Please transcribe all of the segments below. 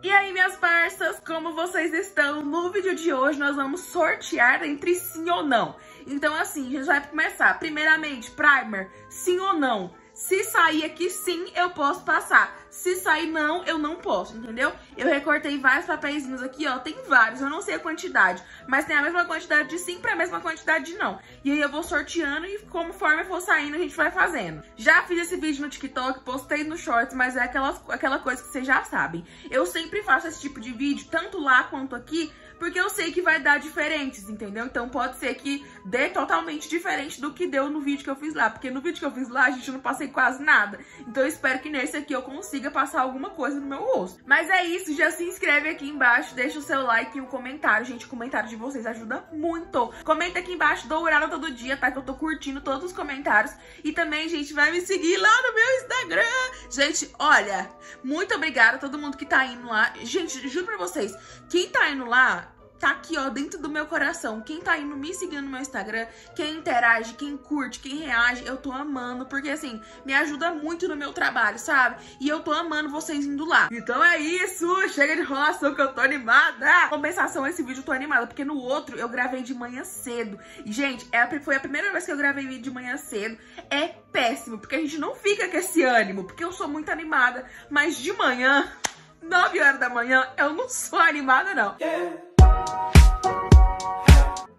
E aí, minhas parças, como vocês estão? No vídeo de hoje nós vamos sortear entre sim ou não. Então assim, a gente vai começar. Primeiramente, primer, sim ou não? Se sair aqui sim, eu posso passar. Se sair não, eu não posso, entendeu? Eu recortei vários papeizinhos aqui, ó. Tem vários, eu não sei a quantidade. Mas tem a mesma quantidade de sim pra mesma quantidade de não. E aí eu vou sorteando e conforme for saindo, a gente vai fazendo. Já fiz esse vídeo no TikTok, postei no Shorts, mas é aquela, aquela coisa que vocês já sabem. Eu sempre faço esse tipo de vídeo, tanto lá quanto aqui, porque eu sei que vai dar diferentes, entendeu? Então pode ser que dê totalmente diferente do que deu no vídeo que eu fiz lá, porque no vídeo que eu fiz lá, a gente não passei quase nada. Então eu espero que nesse aqui eu consiga passar alguma coisa no meu rosto. Mas é isso, já se inscreve aqui embaixo, deixa o seu like e o um comentário. Gente, o comentário de vocês ajuda muito. Comenta aqui embaixo, dourada todo dia, tá? Que eu tô curtindo todos os comentários. E também, gente, vai me seguir lá no meu Instagram. Gente, olha, muito obrigada a todo mundo que tá indo lá. Gente, juro pra vocês, quem tá indo lá, tá aqui, ó, dentro do meu coração. Quem tá indo me seguindo no meu Instagram, quem interage, quem curte, quem reage, eu tô amando, porque assim, me ajuda muito no meu trabalho, sabe? E eu tô amando vocês indo lá. Então é isso, chega de enrolação que eu tô animada. Compensação, esse vídeo eu tô animada, porque no outro eu gravei de manhã cedo. E, gente, é, foi a primeira vez que eu gravei vídeo de manhã cedo. É péssimo, porque a gente não fica com esse ânimo, porque eu sou muito animada, mas de manhã... 9 horas da manhã, eu não sou animada, não. Yeah.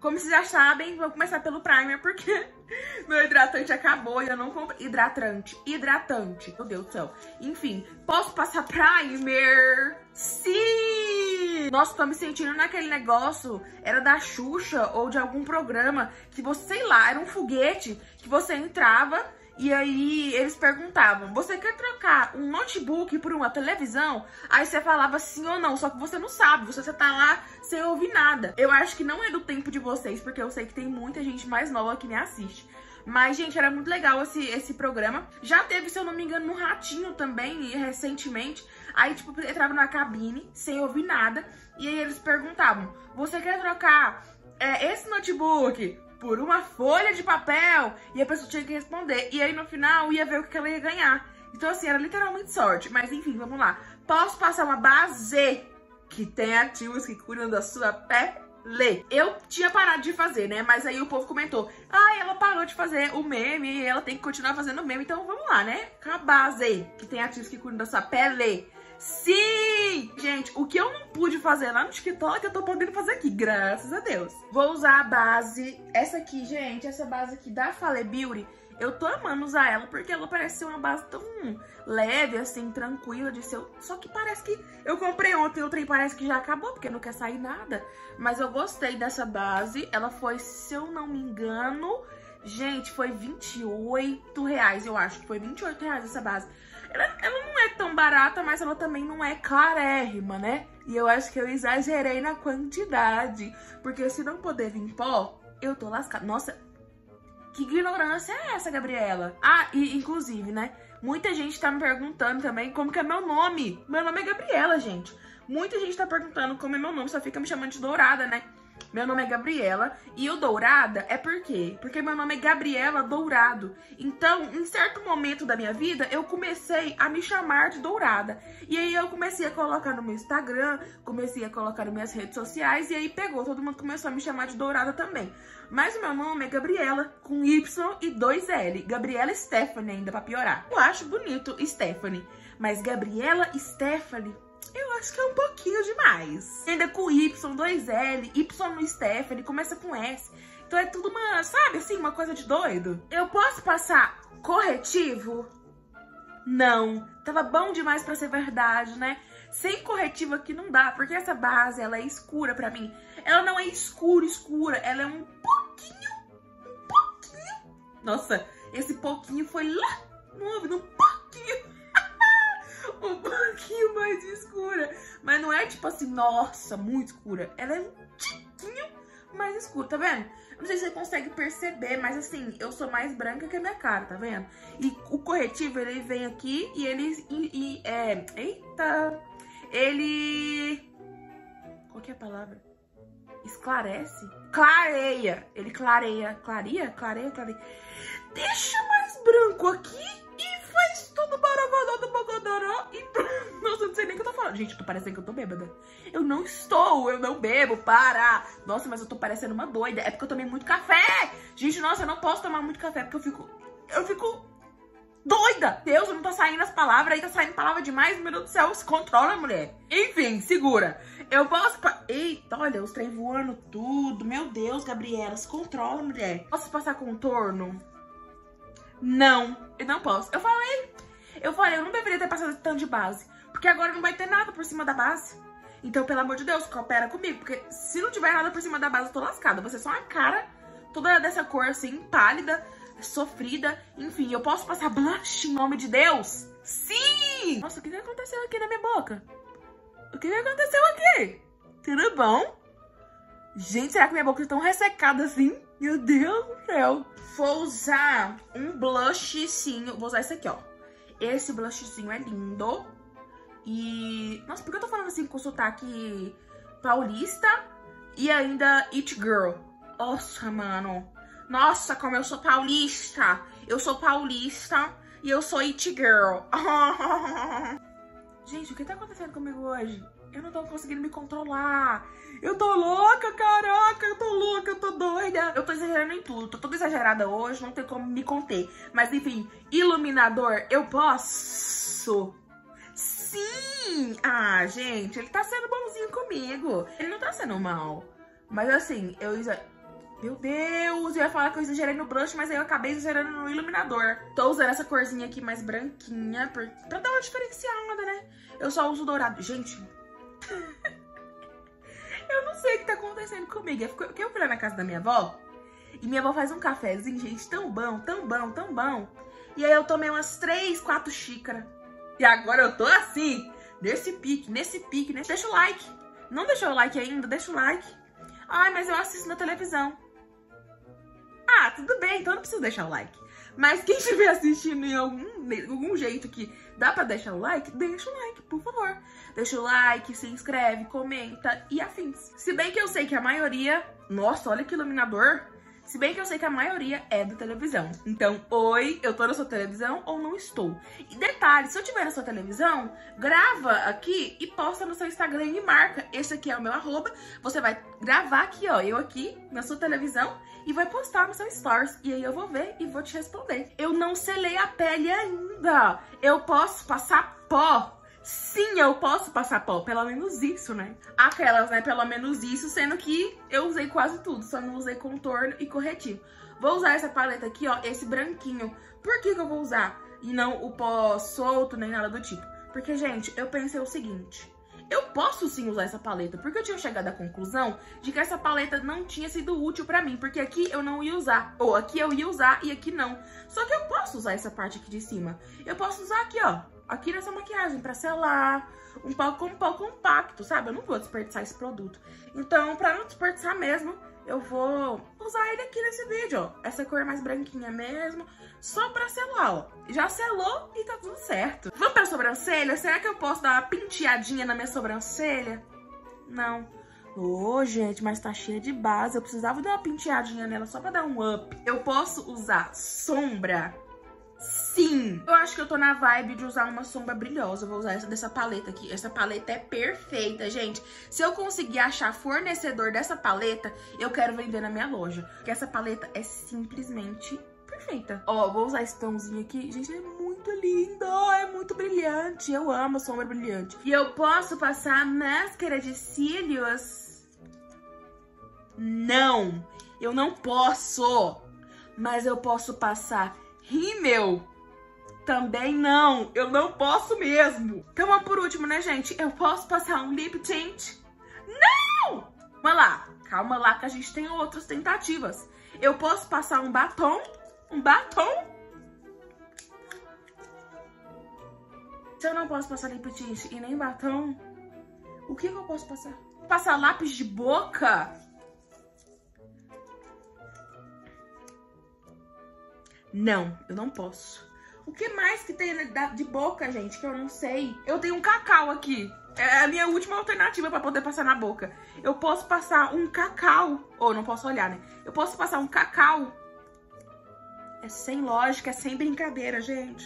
Como vocês já sabem, vou começar pelo primer, porque meu hidratante acabou e eu não comprei. Hidratante, hidratante. Meu Deus do céu. Enfim, posso passar primer? Sim! Nossa, tô me sentindo naquele negócio, era da Xuxa ou de algum programa, que você, sei lá, era um foguete que você entrava e aí eles perguntavam: você quer trocar um notebook por uma televisão? Aí você falava sim ou não, só que você não sabe, você, tá lá sem ouvir nada. Eu acho que não é do tempo de vocês, porque eu sei que tem muita gente mais nova que me assiste. Mas, gente, era muito legal esse, esse programa. Já teve, se eu não me engano, no Ratinho também, recentemente. Aí, tipo, entrava na cabine, sem ouvir nada. E aí eles perguntavam, você quer trocar é, esse notebook por uma folha de papel e a pessoa tinha que responder. E aí no final ia ver o que ela ia ganhar. Então assim, era literalmente sorte. Mas enfim, vamos lá. Posso passar uma base que tem ativos que cuidam da sua pele. Eu tinha parado de fazer, né? Mas aí o povo comentou: Ah, ela parou de fazer o meme e ela tem que continuar fazendo o meme. Então vamos lá, né? Com a base que tem ativos que cuidam da sua pele. Sim! Gente, o que eu não pude fazer lá no TikTok, eu tô podendo fazer aqui, graças a Deus. Vou usar a base, essa aqui, gente, essa base aqui da Fale Beauty. Eu tô amando usar ela porque ela parece ser uma base tão leve, assim, tranquila de ser. Só que parece que eu comprei ontem, o trem parece que já acabou, porque não quer sair nada. Mas eu gostei dessa base. Ela foi, se eu não me engano, gente, foi 28 reais, eu acho que foi 28 reais essa base. Ela, ela não é tão barata, mas ela também não é carérrima, né? E eu acho que eu exagerei na quantidade. Porque se não poder vir pó, eu tô lascada. Nossa, que ignorância é essa, Gabriela? Ah, e inclusive, né? Muita gente tá me perguntando também como que é meu nome. Meu nome é Gabriela, gente. Muita gente tá perguntando como é meu nome, só fica me chamando de Dourada, né? Meu nome é Gabriela e o Dourada é por quê? Porque meu nome é Gabriela Dourado. Então, em certo momento da minha vida, eu comecei a me chamar de Dourada. E aí eu comecei a colocar no meu Instagram, comecei a colocar nas minhas redes sociais e aí pegou, todo mundo começou a me chamar de Dourada também. Mas o meu nome é Gabriela, com Y e dois L. Gabriela Stephanie ainda, pra piorar. Eu acho bonito Stephanie, mas Gabriela Stephanie eu acho que é um pouquinho demais. Ainda com Y, 2L, Y no Stephanie, começa com S. Então é tudo uma, sabe assim, uma coisa de doido. Eu posso passar corretivo? Não. Tava bom demais pra ser verdade, né? Sem corretivo aqui não dá, porque essa base, ela é escura pra mim. Ela não é escura, escura. Ela é um pouquinho, um pouquinho. Nossa, esse pouquinho foi lá tipo assim, nossa, muito escura. Ela é um tiquinho mais escura, tá vendo? Não sei se você consegue perceber, mas assim, eu sou mais branca que a minha cara, tá vendo? E o corretivo, ele vem aqui e ele... E, e, é... Eita! Ele... Qual que é a palavra? Esclarece? Clareia. Ele clareia. Clareia? Clareia, clareia. Deixa mais branco aqui e faz todo baragodó do bogodó não sei nem o que eu tô falando. Gente, eu tô parecendo que eu tô bêbada. Eu não estou, eu não bebo, para. Nossa, mas eu tô parecendo uma doida. É porque eu tomei muito café. Gente, nossa, eu não posso tomar muito café porque eu fico... Eu fico doida! Deus, não tá saindo as palavras, aí tá saindo palavra demais, meu Deus do céu, se controla, mulher. Enfim, segura. Eu posso... Eita, olha, os trem voando tudo. Meu Deus, Gabriela, se controla, mulher. Posso passar contorno? Não, eu não posso. Eu falei, eu falei, eu não deveria ter passado tanto de base. Porque agora não vai ter nada por cima da base. Então, pelo amor de Deus, coopera comigo. Porque se não tiver nada por cima da base, eu tô lascada. Você é só uma cara toda dessa cor, assim, pálida sofrida. Enfim, eu posso passar blush em nome de Deus? Sim! Nossa, o que aconteceu aqui na minha boca? O que aconteceu aqui? Tudo bom? Gente, será que minha boca tá tão ressecada assim? Meu Deus do céu. Vou usar um blushzinho. Vou usar esse aqui, ó. Esse blushzinho é lindo. E... Nossa, por que eu tô falando assim com sotaque paulista? E ainda It Girl. Nossa, mano. Nossa, como eu sou paulista. Eu sou paulista e eu sou it girl. Gente, o que tá acontecendo comigo hoje? Eu não tô conseguindo me controlar. Eu tô louca, caraca, eu tô louca, eu tô doida. Eu tô exagerando em tudo, tô toda exagerada hoje, não tem como me conter. Mas enfim, iluminador, eu posso? Sim! Ah, gente, ele tá sendo bonzinho comigo. Ele não tá sendo mal. Mas assim, eu meu Deus, eu ia falar que eu exagerei no blush, mas aí eu acabei exagerando no iluminador. Tô usando essa corzinha aqui mais branquinha pra, pra dar uma diferenciada, né? Eu só uso dourado. Gente, eu não sei o que tá acontecendo comigo. Porque eu fui lá na casa da minha avó e minha avó faz um cafezinho, gente, tão bom, tão bom, tão bom. E aí eu tomei umas três, quatro xícaras. E agora eu tô assim, nesse pique, nesse pique, né? Deixa o like. Não deixou o like ainda? Deixa o like. Ai, mas eu assisto na televisão. Ah, tudo bem, então não precisa deixar o like. Mas quem estiver assistindo em algum, algum jeito que dá pra deixar o like, deixa o like, por favor. Deixa o like, se inscreve, comenta e afins. Se bem que eu sei que a maioria... Nossa, olha que iluminador. Se bem que eu sei que a maioria é da televisão. Então, oi, eu tô na sua televisão ou não estou? E detalhe, se eu tiver na sua televisão, grava aqui e posta no seu Instagram e marca. Esse aqui é o meu arroba. Você vai gravar aqui, ó, eu aqui na sua televisão e vai postar no seu stories. E aí eu vou ver e vou te responder. Eu não selei a pele ainda. Eu posso passar pó Sim, eu posso passar pó, pelo menos isso, né? Aquelas, né, pelo menos isso, sendo que eu usei quase tudo, só não usei contorno e corretivo. Vou usar essa paleta aqui, ó, esse branquinho. Por que que eu vou usar? E não o pó solto, nem nada do tipo. Porque, gente, eu pensei o seguinte... Eu posso sim usar essa paleta, porque eu tinha chegado à conclusão de que essa paleta não tinha sido útil pra mim, porque aqui eu não ia usar, ou aqui eu ia usar e aqui não. Só que eu posso usar essa parte aqui de cima. Eu posso usar aqui, ó, aqui nessa maquiagem pra selar, um pouco, um pouco compacto, sabe? Eu não vou desperdiçar esse produto. Então, pra não desperdiçar mesmo, eu vou usar ele aqui nesse vídeo, ó. Essa cor mais branquinha mesmo, só pra selar, ó. Já selou e tá tudo certo. Vamos pra sobrancelha? Será que eu posso dar uma penteadinha na minha sobrancelha? Não. Ô, oh, gente, mas tá cheia de base. Eu precisava dar uma penteadinha nela só pra dar um up. Eu posso usar sombra Sim! Eu acho que eu tô na vibe de usar uma sombra brilhosa. Eu vou usar essa dessa paleta aqui. Essa paleta é perfeita, gente. Se eu conseguir achar fornecedor dessa paleta, eu quero vender na minha loja. Porque essa paleta é simplesmente perfeita. Ó, vou usar esse tomzinho aqui. Gente, é muito lindo, é muito brilhante. Eu amo sombra brilhante. E eu posso passar máscara de cílios? Não, eu não posso. Mas eu posso passar rímel. Também não, eu não posso mesmo. Então, por último, né, gente? Eu posso passar um lip tint? Não! Calma lá, calma lá que a gente tem outras tentativas. Eu posso passar um batom? Um batom? Se eu não posso passar lip tint e nem batom, o que, que eu posso passar? Passar lápis de boca? Não, eu não posso. O que mais que tem de boca, gente, que eu não sei? Eu tenho um cacau aqui. É a minha última alternativa pra poder passar na boca. Eu posso passar um cacau. Ou oh, não posso olhar, né? Eu posso passar um cacau. É sem lógica, é sem brincadeira, gente.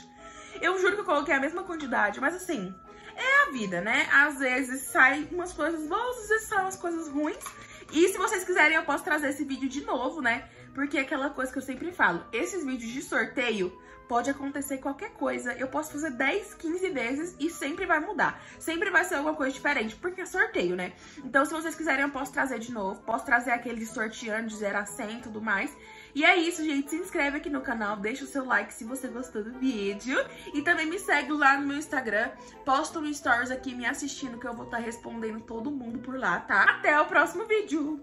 Eu juro que eu coloquei a mesma quantidade, mas assim, é a vida, né? Às vezes sai umas coisas boas, às vezes saem umas coisas ruins. E se vocês quiserem, eu posso trazer esse vídeo de novo, né? Porque é aquela coisa que eu sempre falo, esses vídeos de sorteio pode acontecer qualquer coisa. Eu posso fazer 10, 15 vezes e sempre vai mudar. Sempre vai ser alguma coisa diferente, porque é sorteio, né? Então, se vocês quiserem, eu posso trazer de novo. Posso trazer aquele de sorteando de 0 a 100 e tudo mais. E é isso, gente. Se inscreve aqui no canal, deixa o seu like se você gostou do vídeo. E também me segue lá no meu Instagram. Posta um stories aqui me assistindo que eu vou estar tá respondendo todo mundo por lá, tá? Até o próximo vídeo.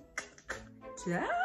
Tchau!